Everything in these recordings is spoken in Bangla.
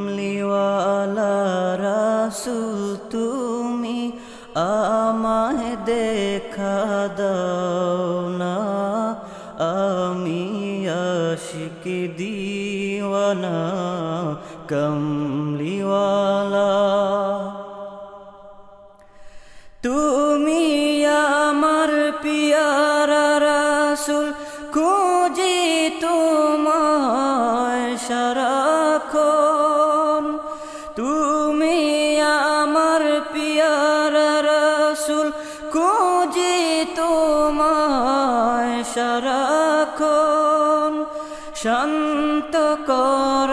কমলিওয়ালা রাসুল তুমি আমায় দেখা দাও না আমি আশিক দিওয়ানা কমলিওয়ালা তুমি আমার পিয়ারা রাসুল তুমি আমার পিয়ারা রাসুল, খুঁজি তোমায় সারাক্ষণ। শান্ত কর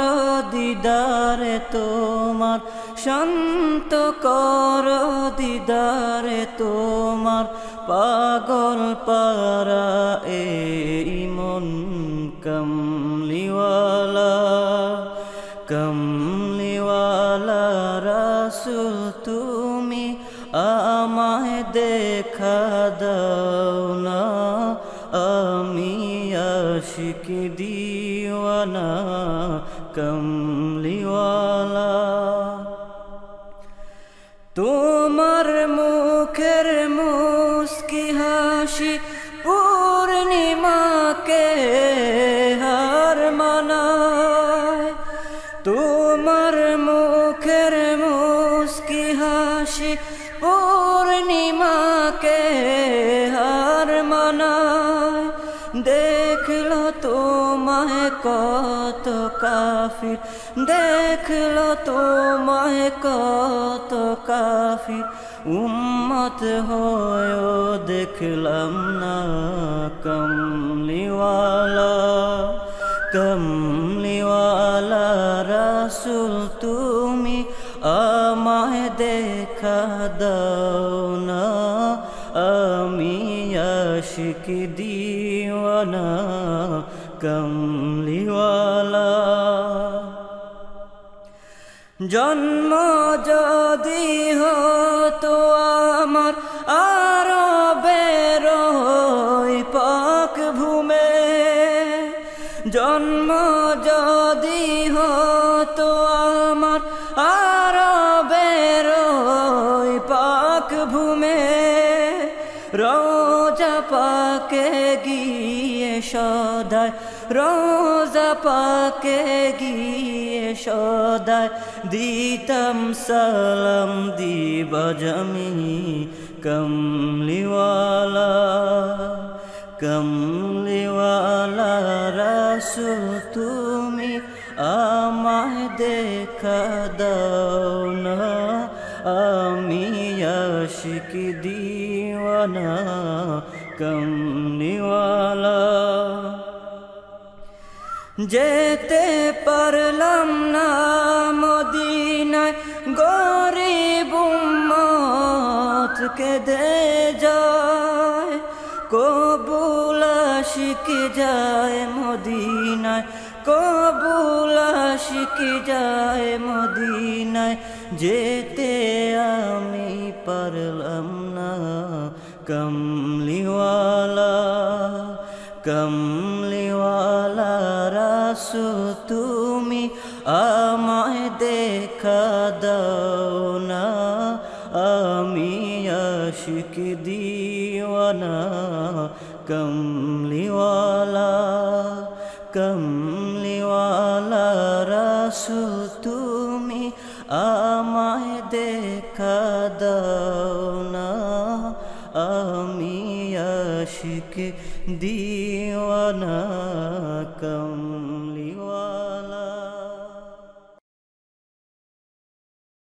দিদারে তোমার, শান্ত কর দিদারে তোমার। পাগল পারা এই মন কমলিওয়ালা রাসুল, তুমি আমায় দেখা দাও না। আমি আশিক দিওয়ানা, কমলিওয়ালা। তোমার মুখের মুস্কি হাসি পূর্ণিমাকে হার মানায়। তোমার মুখের মানায় দেখল তোমায় কত কাফির। দেখল তোমায় কত কাফির। উম্মত হয়েও দেখলাম না কমলিওয়ালা। কমলিওয়ালা রাসুল, তুমি আমায় দেখা দাও না। আমি আশিক দিওয়ানা কমলিওয়ালা জন্ম যদি হতো আমার আরও বেরোই পাক ভূমে জন্ম যদি হতো রোজা পাকে গিয়ে সদায়, রোজা পাকে গিয়ে সদায়, দিতাম সালাম দিব জমি কমলিওয়ালা কমলিওয়ালা রাসুল তুমি আমায় দেখা দাও না, আমি আশিক দিওয়ানা কমলিওয়ালা যেতে পারলাম না মদিনায় গরিব মতকে দে যায়। কবুল শিখ যায় মদিনায়, কবুল শিখ যায় মদিনায়, যেতে আমি পারলাম না। কমলিওয়ালা কমলিওয়ালা রাসু তুমি আমায় দেখা দাও না। আমি আশিক দিওয়ানা, কমলিওয়ালা রাসু তুমি আমায় দেখা দাও না। আমি আশিক দিওয়ানা কমলিওয়ালা।